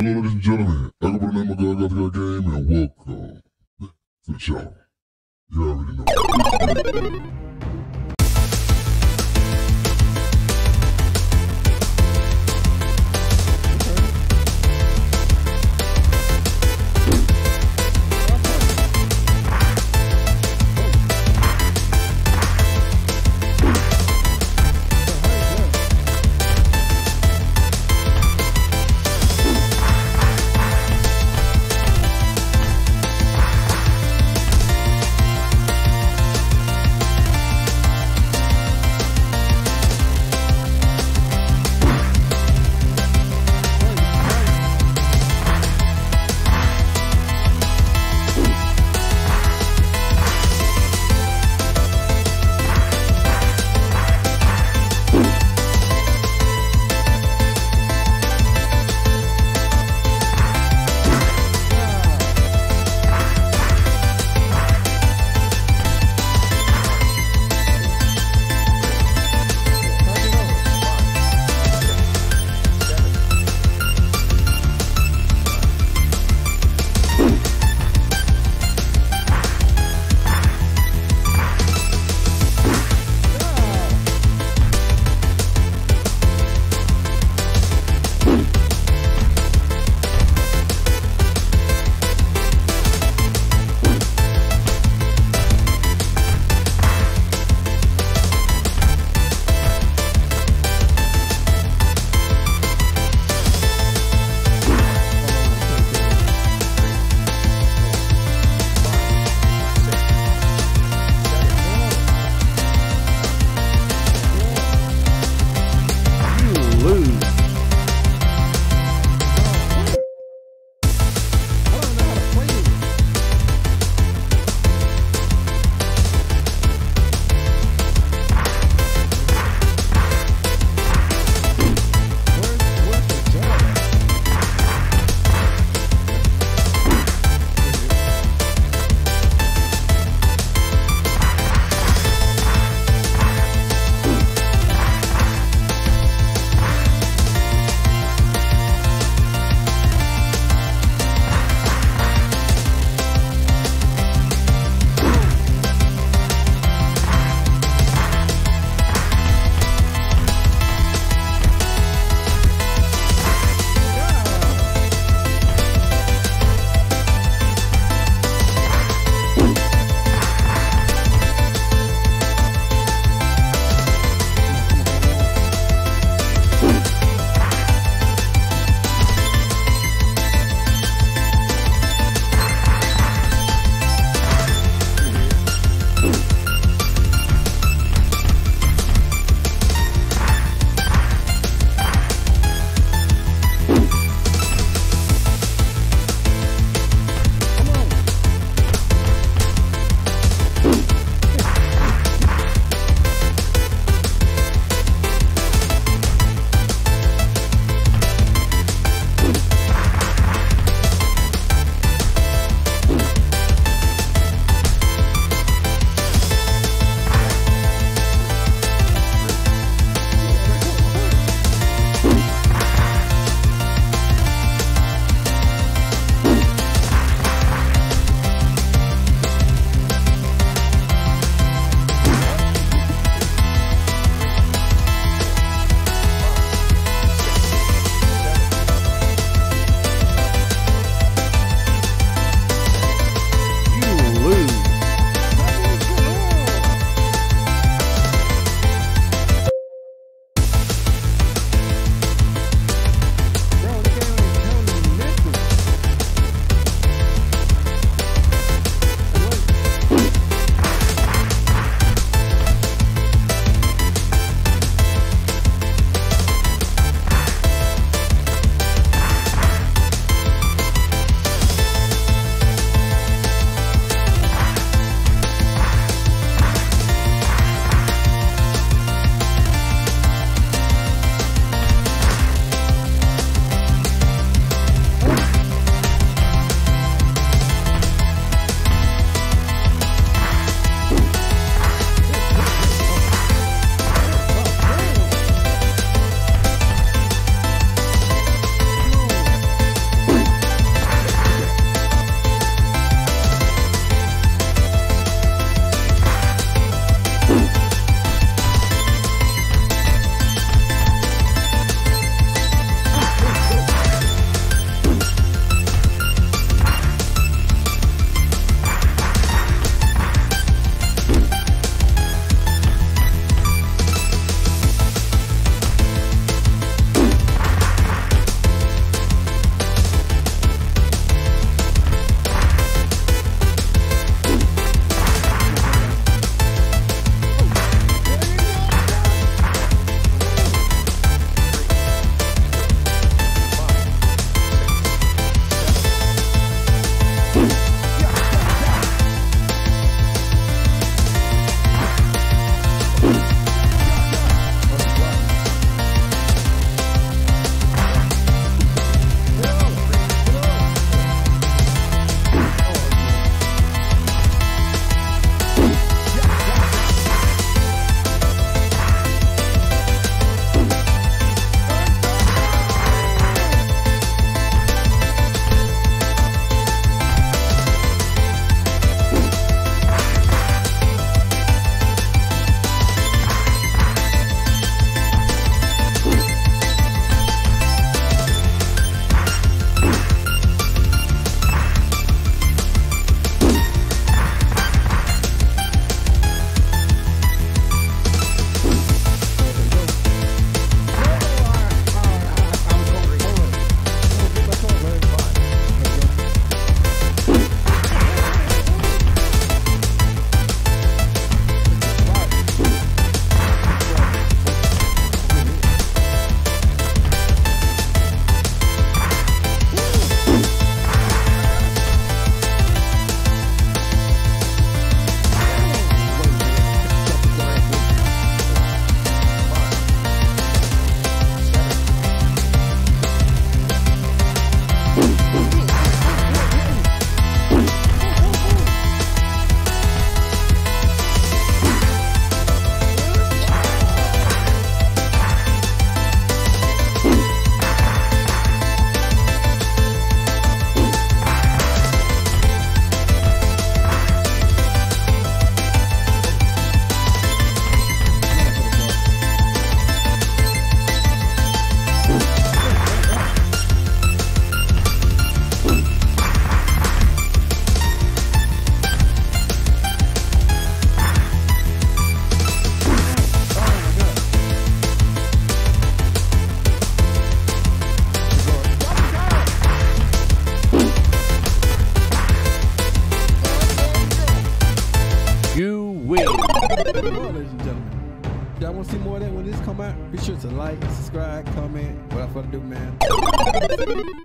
Hello, ladies and gentlemen. I go by the name of God Gotham Got Game and welcome to the show. You already know. Be sure to like, subscribe, comment. Without further do, man.